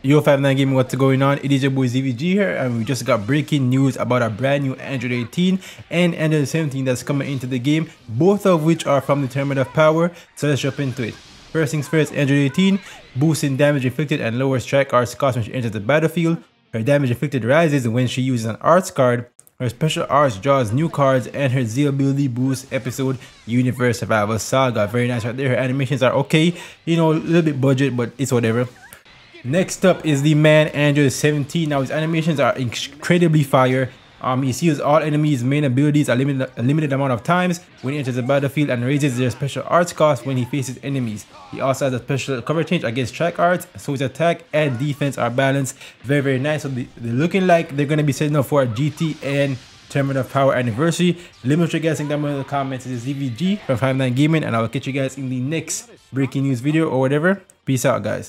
Yo 59 Gaming, what's going on? It is your boy ZVG here and we just got breaking news about a brand new Android 18 and Android 17 that's coming into the game, both of which are from the Tournament of Power, so let's jump into it. First things first, Android 18, boosts in damage inflicted and lowers strike arts cost when she enters the battlefield. Her damage inflicted rises when she uses an arts card. Her special arts draws new cards and her Z ability boosts episode Universe Survival Saga. Very nice right there. Her animations are okay, you know, a little bit budget, but it's whatever. Next up is the man Android 17. Now his animations are incredibly fire. Um, he seals all enemies' main abilities a limited, a limited amount of times when he enters the battlefield and raises their special arts cost when he faces enemies. He also has a special cover change against strike arts, so his attack and defense are balanced. Very, very nice. So they, are looking like they're going to be setting up for a GT and Tournament of Power anniversary. Let me know what you guys think down below in the comments. This is ZVG from 59 Gaming and I will catch you guys in the next breaking news video or whatever. Peace out, guys.